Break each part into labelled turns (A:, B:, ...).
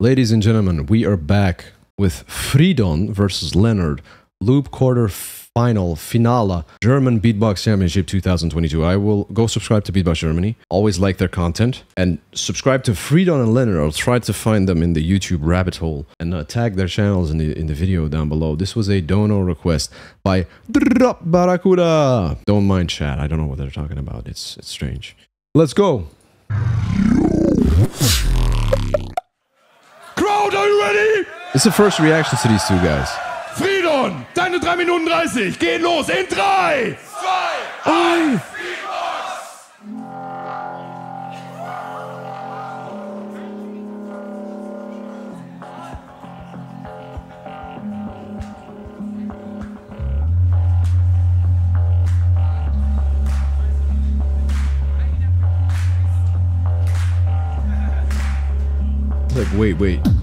A: Ladies and gentlemen, we are back with Friidon versus Leonard, Loop Quarter Final, Finale, German Beatbox Championship 2022. I will go subscribe to Beatbox Germany. Always like their content. And subscribe to Friidon and Leonard. I'll try to find them in the YouTube rabbit hole and uh, tag their channels in the, in the video down below. This was a dono request by Drop Barracuda. Don't mind chat. I don't know what they're talking about. It's, it's strange. Let's go.
B: Crowd, are you ready?
A: It's the first reaction to these two guys.
B: Friidon, deine 3 Minuten 30 gehen los in 3, 2, 1.
A: Like, wait, wait.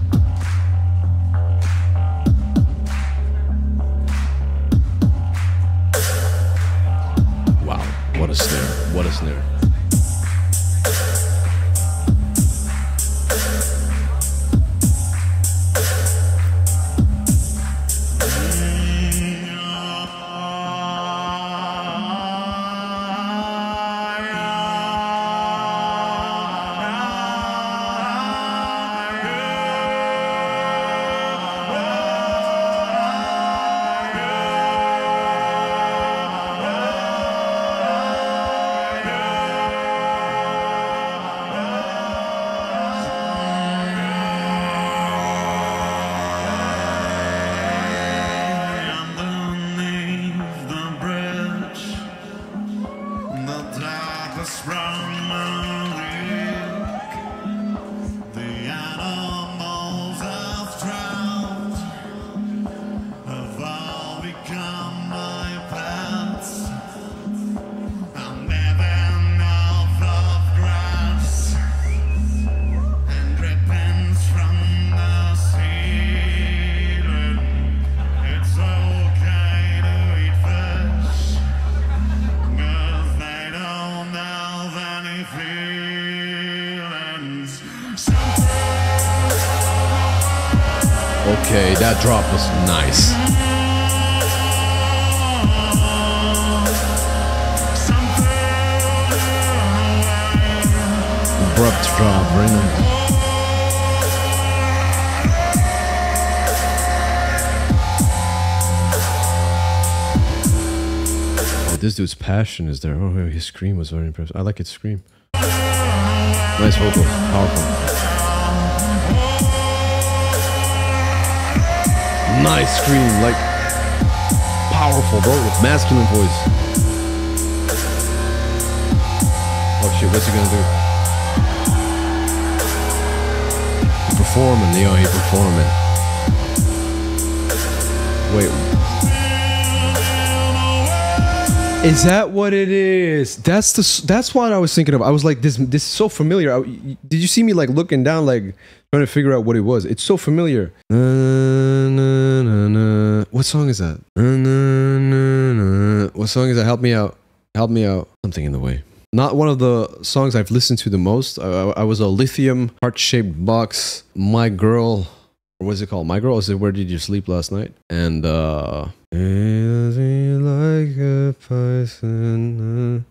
C: Okay,
A: that drop was nice. Abrupt drop, very nice. This dude's passion is there. Oh, his scream was very impressive. I like his scream. Nice vocal, powerful. Nice scream, like powerful, bro, with masculine voice. Oh shit, what's he gonna do? Performing, yo, he performing. Wait. Is that what it is? That's the that's what I was thinking of. I was like, this. This is so familiar. I, did you see me like looking down, like trying to figure out what it was? It's so familiar. Na, na, na, na. What song is that? Na, na, na, na. What song is that? Help me out. Help me out. Something in the way. Not one of the songs I've listened to the most. I, I- I was a lithium heart shaped box. My girl. Or what's it called? My girl is it Where Did You Sleep Last Night? And uh like a python?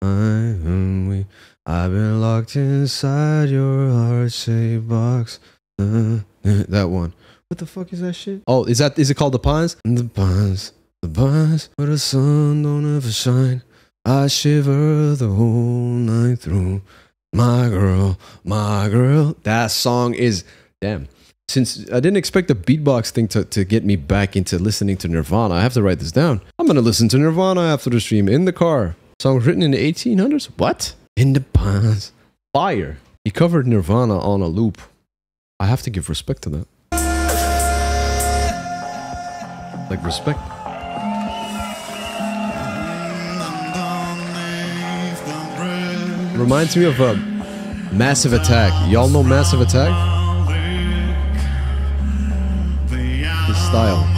A: I am weak. I've been locked inside your heart shaped box. Uh, that one. What the fuck is that shit? Oh, is that is it called the pines? The pines, the pines, where the sun don't ever shine. I shiver the whole night through. My girl, my girl. That song is damn. Since I didn't expect the beatbox thing to, to get me back into listening to Nirvana, I have to write this down. I'm gonna listen to Nirvana after the stream in the car. Song written in the 1800s? What? In the pines. Fire. He covered Nirvana on a loop. I have to give respect to that. Like respect. Reminds me of a Massive Attack. Y'all know Massive Attack? Style.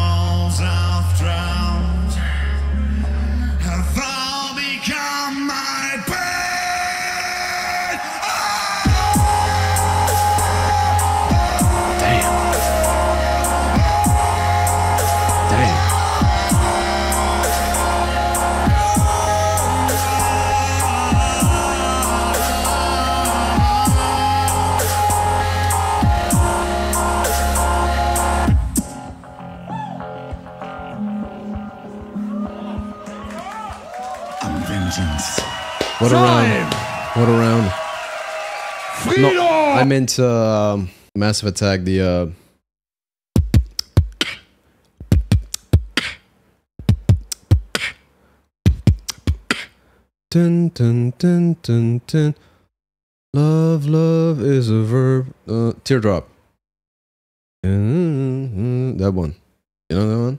A: What a round. What a round.
B: Frido!
A: No, I meant uh, Massive Attack, the. Uh, Dun, dun, dun, dun, dun. Love, love is a verb. Uh, teardrop. Mm -hmm. That one. You know that one?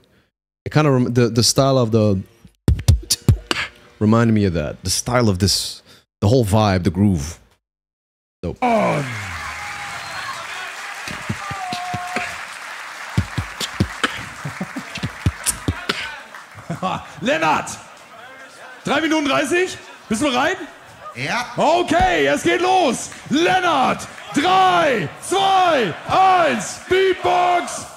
A: It kind of rem- the the style of the reminded me of that. The style of this, the whole vibe, the groove.
B: on. Lennart! 3 Minuten 30? Bist du bereit?
C: Ja.
B: Okay, es geht los! Lennart! 3, 2, 1, Beatbox!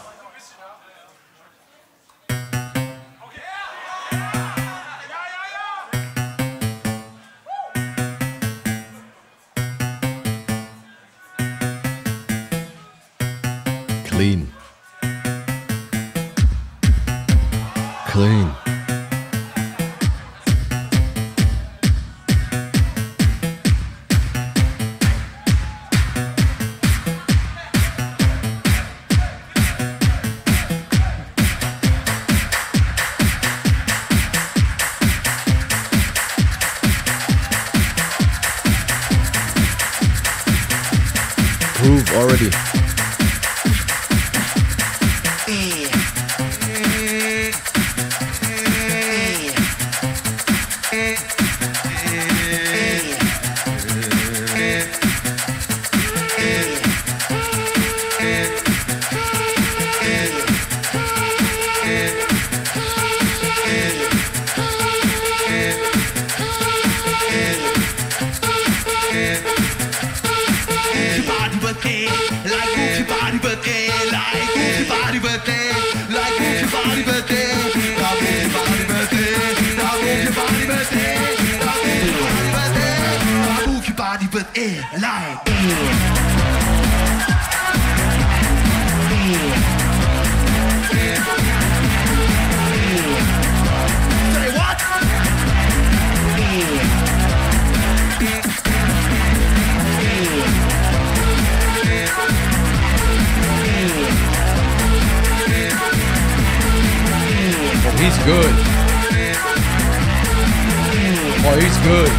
A: Good.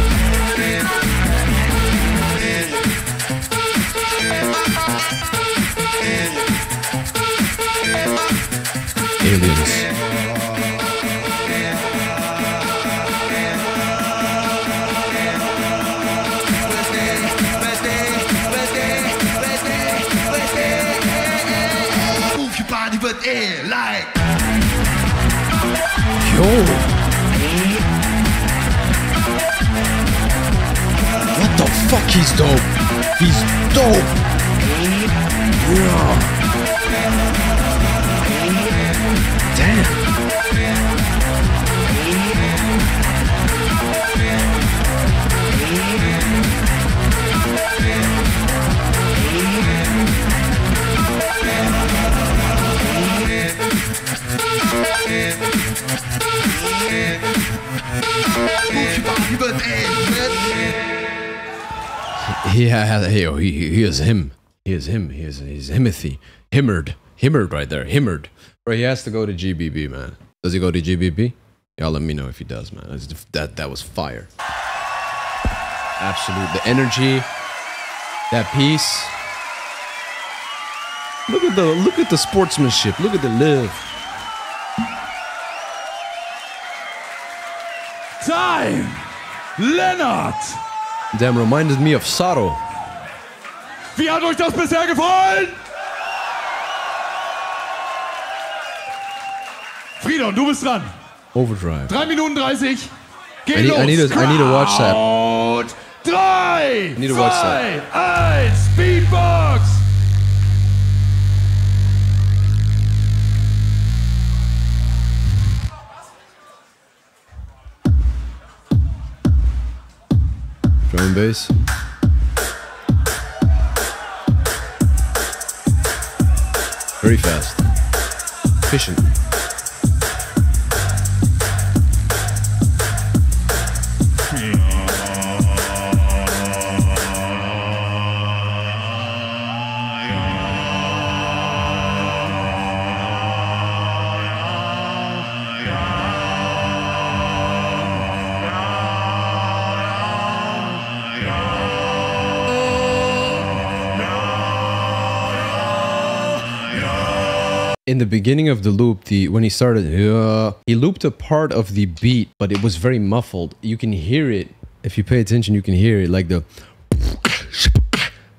A: Aliens.
C: Move your body birthday, like.
A: Yo. Fuck? He's dope. He's dope. Yeah. Damn.
C: Move your body birthday,
A: Yeah, he, oh, he, he is him. He is him. He is he's Himothy. Himmered. Himmered right there. Himmered. Bro, he has to go to GBB, man. Does he go to GBB? Y'all let me know if he does, man. That that was fire. Absolute. The energy, that piece. Look at the look at the sportsmanship. Look at the live.
B: Time! Lennard!
A: Damn, reminded me of Saro.
B: Wie hat euch das bisher gefallen? Friedon, du bist dran.
A: Overdrive.
B: 3 Minuten 30. Geht
A: I need-
B: los.
A: I need to- I need to watch that.
B: Crowd. 3,
A: need to watch that.
B: 2, 1, Speedbox!
A: Drum and bass. Very fast. Efficient. In the beginning of the loop, the when he started, uh, he looped a part of the beat, but it was very muffled. You can hear it if you pay attention. You can hear it like the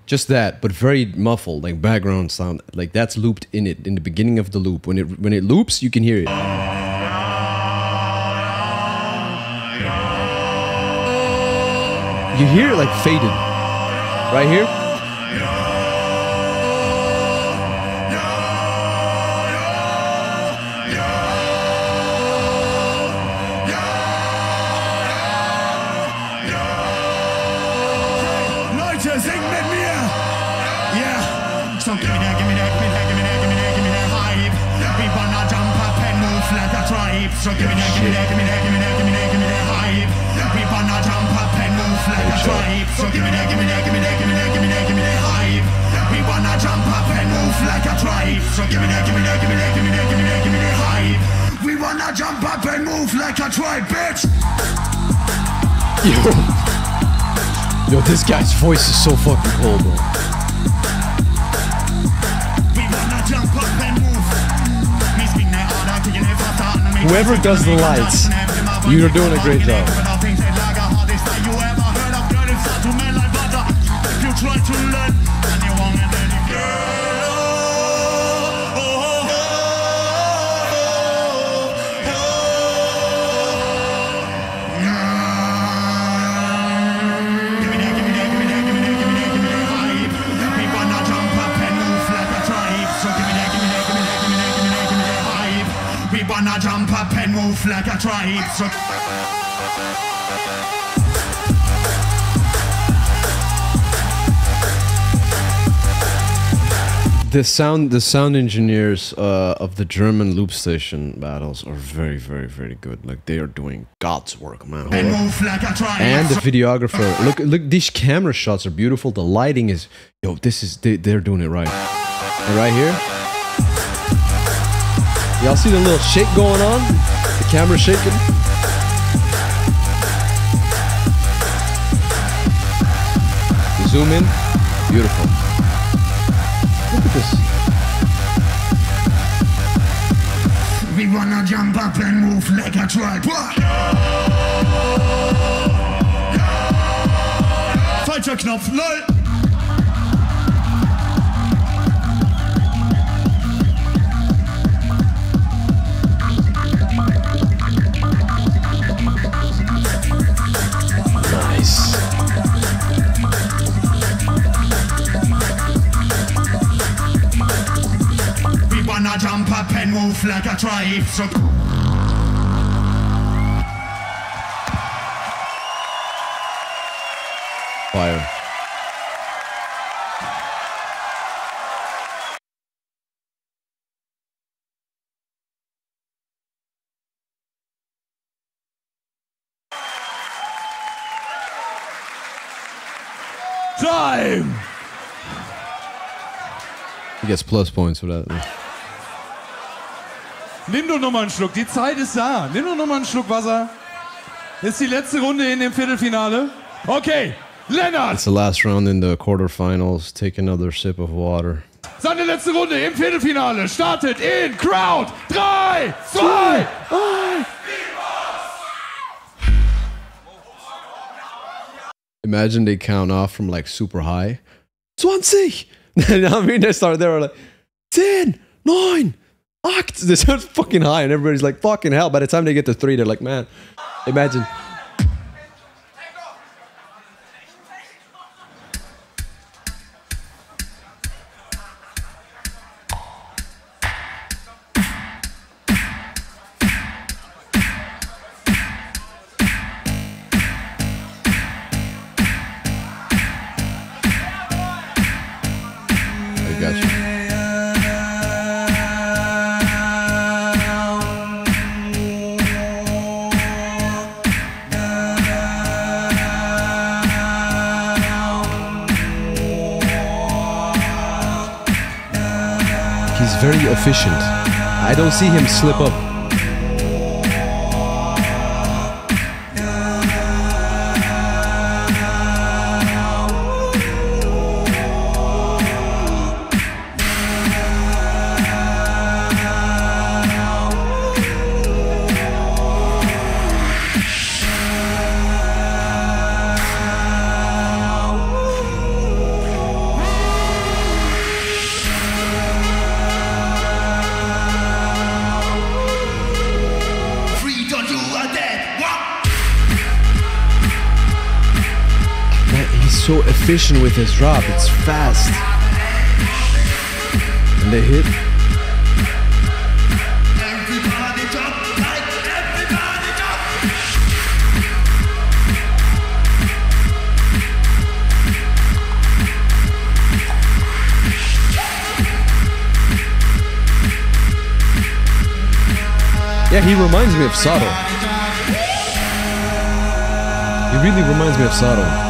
A: just that, but very muffled, like background sound. Like that's looped in it in the beginning of the loop. When it when it loops, you can hear it. You hear it like faded, right here.
C: So give me that, give me that, give me that, give me that, give me that, give me that hype. We wanna jump up and move like a tribe. So give me that, give me that, give me that, give me that, give me that, give me that hype. We wanna jump up and move like a tribe. So give me that, give me that, give me that, give me that, give me that, give me that hype. We wanna jump up and move like a tribe, bitch.
A: Yo. Yo, this guy's voice is so fucking cool, bro. Whoever does the lights, you're doing a great job.
C: Move like a tribe. So
A: The sound, the sound engineers uh, of the German loop station battles are very, very, very good. Like they are doing God's work, man.
C: And
A: on.
C: move like a tribe.
A: And the videographer, look, look, these camera shots are beautiful. The lighting is, yo, this is they, they're doing it right. And right here, y'all see the little shake going on? The camera shaking. Zoom in, beautiful. Look at this.
C: We wanna jump up and move like a tribe.
B: Falscher Knopf, lol!
C: We wanna jump up and move like a tribe. So
A: Fire.
B: Time!
A: He gets plus points for that.
B: Nimm doch noch mal einen Schluck, die Zeit ist da. Nimm doch noch mal einen Schluck Wasser. Das ist die letzte Runde in dem Viertelfinale. Okay, Lennart,
A: It's the last round in the quarterfinals. Take another sip of water.
B: seine letzte Runde im Viertelfinale startet in Crowd 3, 2,
A: Imagine they count off from like super high. 20! I mean, they start there like 10, 9, 8. They start fucking high, and everybody's like, fucking hell. By the time they get to three, they're like, man, imagine. Efficient. I don't see him slip up. Efficient with his drop. It's fast. And they hit. Yeah, he reminds me of Saro. He really reminds me of
D: Saro.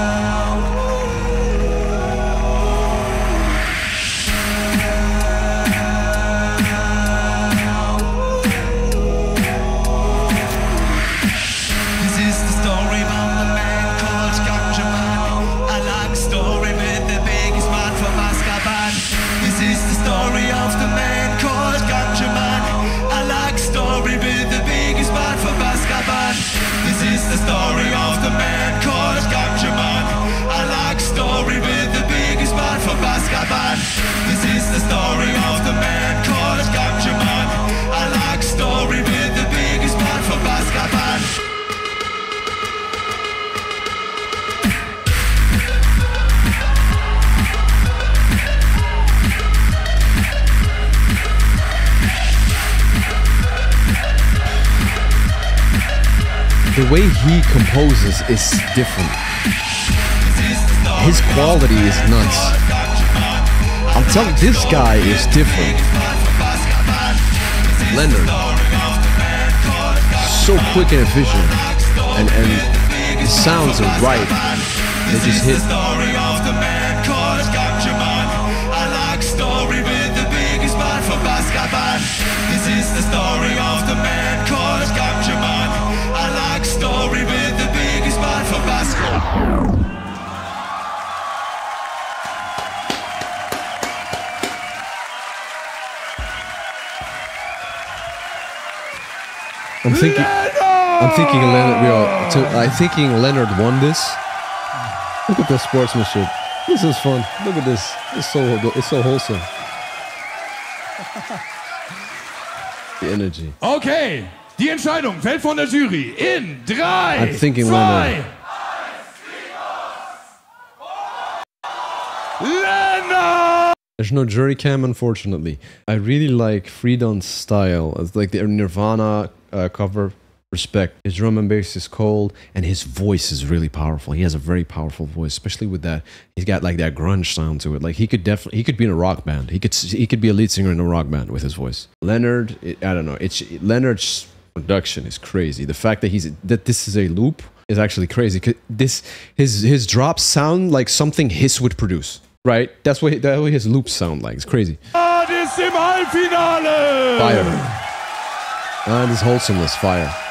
D: The
A: way he composes is different. His quality is nuts. I'm telling this guy is different. Leonard. So quick and efficient. And and the sounds are right. They just hit. I'm thinking. Leonard! I'm thinking Leonard. We are. To, I'm thinking Leonard won this. Look at the sportsmanship. This is fun. Look at this. It's so. It's so wholesome. the energy.
B: Okay. Die Entscheidung fällt von der Jury in 3, 2,
A: There's no jury cam, unfortunately. I really like Friidon's style. It's like the Nirvana uh, cover. Respect. His drum and bass is cold, and his voice is really powerful. He has a very powerful voice, especially with that. He's got like that grunge sound to it. Like he could definitely, he could be in a rock band. He could, he could be a lead singer in a rock band with his voice. Leonard, it, I don't know. It's Leonard's production is crazy. The fact that he's that this is a loop is actually crazy. This his his drops sound like something Hiss would produce. Right? That's what that way his loops sound like. It's crazy.
B: im Halbfinale!
A: Fire. Ah, this wholesomeness, fire.